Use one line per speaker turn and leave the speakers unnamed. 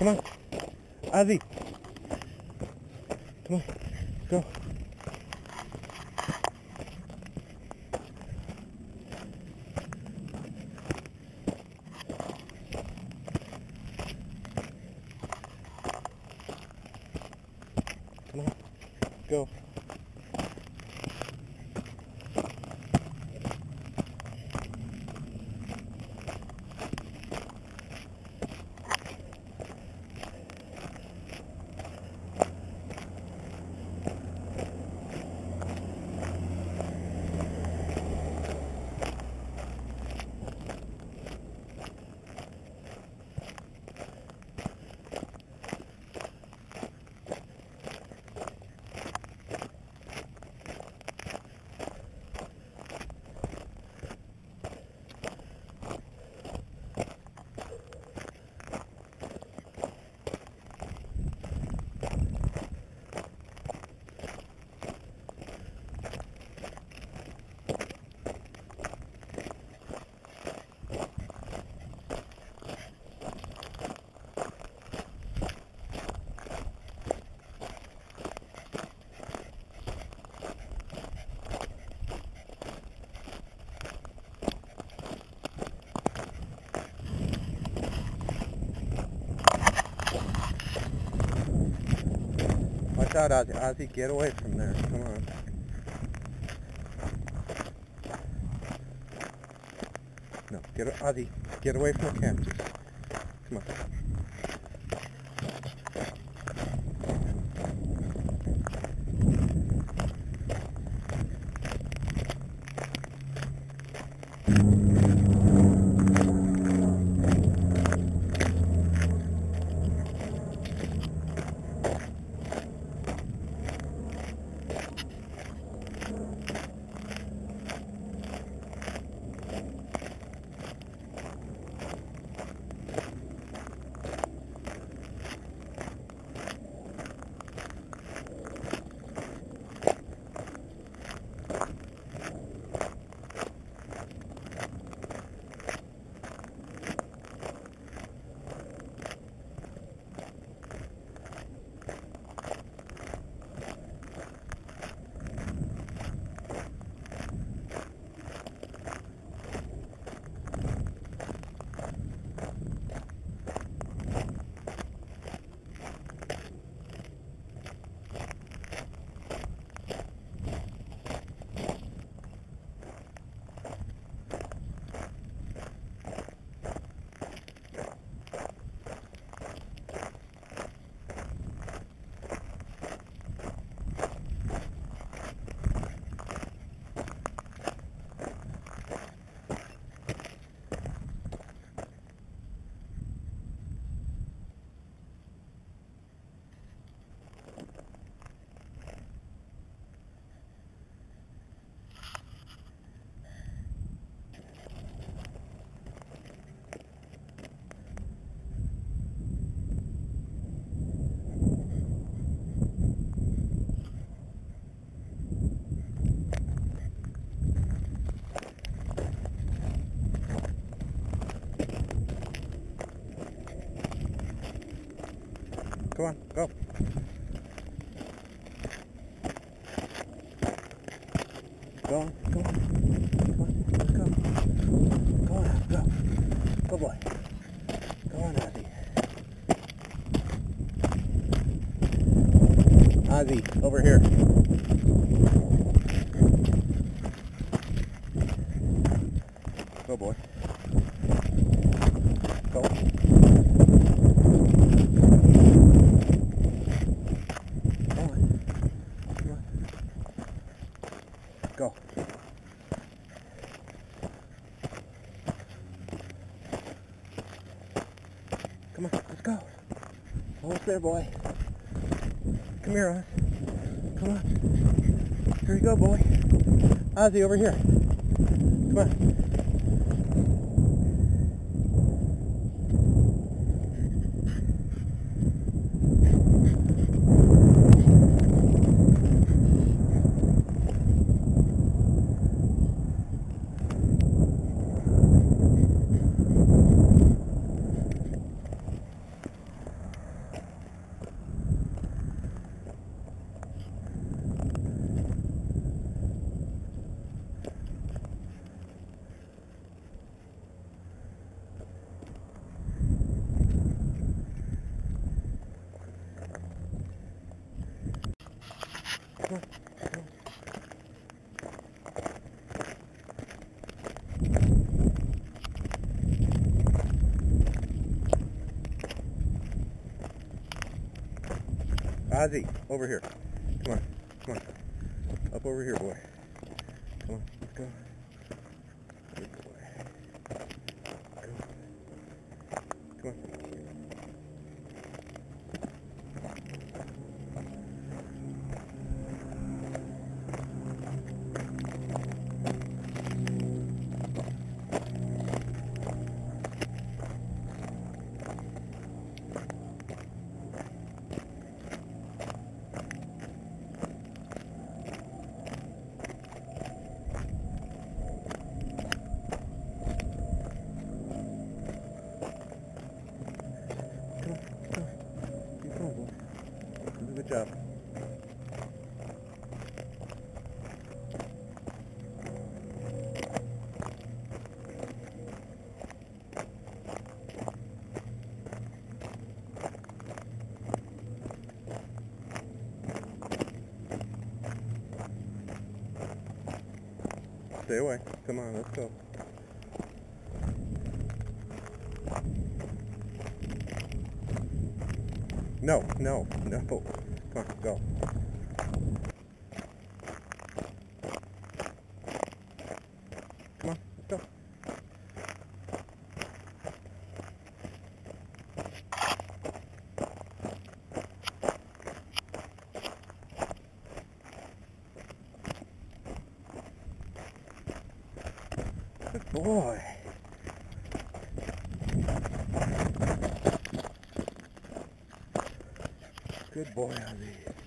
Come on. Ozzie. Come on. Go. Come on. Go. Out, Ozzie. Ozzie, get away from there. Come on. No, get Ozzie, get away from the cactus. Come on. Come on, go. Go on, go on. Come on, go. Go on, go. Go boy. Go on, Ozzie. Ozzie, over here. Go boy. Go. Come on. Come on. Go. Come on, let's go. Almost there, boy. Come here, Oz. Come on. Here you go, boy. Ozzie, over here. Come on. Ozzie, over here. Come on. Come on. Up over here, boy. Come on. Let's go. Good boy. Go. Come on. Come on. Come on. Keep going, boy. Stay away. Come on, let's go. No, no, no. On, go. Come on, go. Good boy. Good boy, Ozzie.